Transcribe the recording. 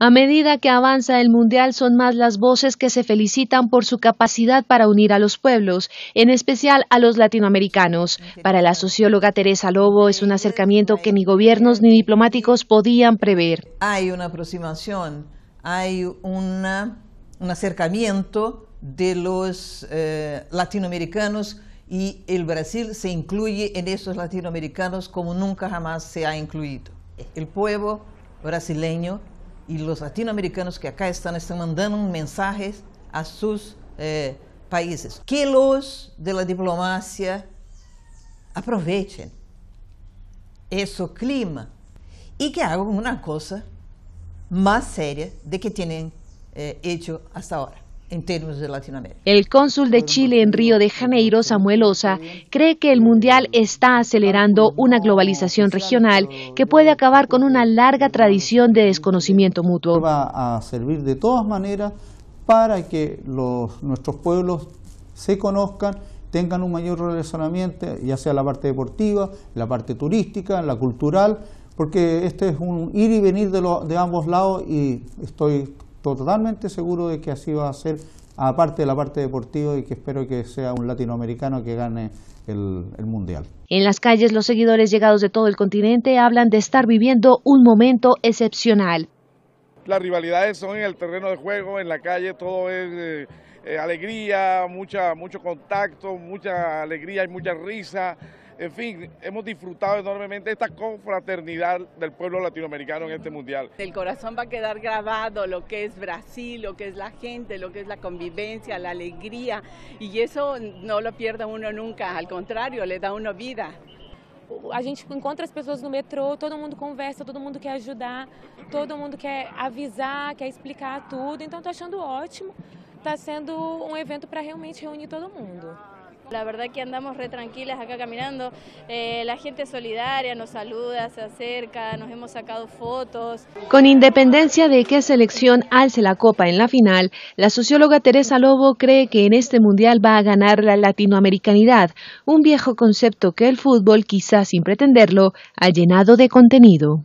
A medida que avanza el Mundial son más las voces que se felicitan por su capacidad para unir a los pueblos, en especial a los latinoamericanos. Para la socióloga Teresa Lobo es un acercamiento que ni gobiernos ni diplomáticos podían prever. Hay una aproximación, hay un acercamiento de los eh, latinoamericanos y el Brasil se incluye en esos latinoamericanos como nunca jamás se ha incluido. El pueblo brasileño y los latinoamericanos que acá están están mandando mensajes a sus eh, países. Que los de la diplomacia aprovechen ese clima y que hagan una cosa más seria de que tienen eh, hasta ahora en términos de Latinoamérica. El cónsul de Chile en Río de Janeiro, Samuel Osa, cree que el Mundial está acelerando una globalización regional que puede acabar con una larga tradición de desconocimiento mutuo. Va a servir de todas maneras para que los, nuestros pueblos se conozcan, tengan un mayor relacionamiento, ya sea la parte deportiva, la parte turística, la cultural, porque este es un ir y venir de, de ambos lados y estoy totalmente seguro de que así va a ser, aparte de la parte deportiva y que espero que sea un latinoamericano que gane el, el, Mundial. En las calles los seguidores llegados de todo el continente hablan de estar viviendo un momento excepcional. Las rivalidades son en el terreno de juego, en la calle todo es eh, eh, alegría, mucha, mucho contacto, mucha alegría y mucha risa. En fin, hemos disfrutado enormemente esta confraternidad del pueblo latinoamericano en este mundial. El corazón va a quedar grabado lo que es Brasil, lo que es la gente, lo que es la convivencia, la alegría, y eso no lo pierde uno nunca, al contrario, le da uno vida. A gente encontra as pessoas no metrô, todo mundo conversa, todo mundo quer ajudar, todo mundo quer avisar, quer explicar tudo. Então estou achando ótimo. Está sendo um evento para realmente reunir todo mundo. La verdad que andamos re tranquilas acá caminando, eh, la gente solidaria nos saluda, se acerca, nos hemos sacado fotos. Con independencia de qué selección alce la copa en la final, la socióloga Teresa Lobo cree que en este mundial va a ganar la latinoamericanidad, un viejo concepto que el fútbol, quizás sin pretenderlo, ha llenado de contenido.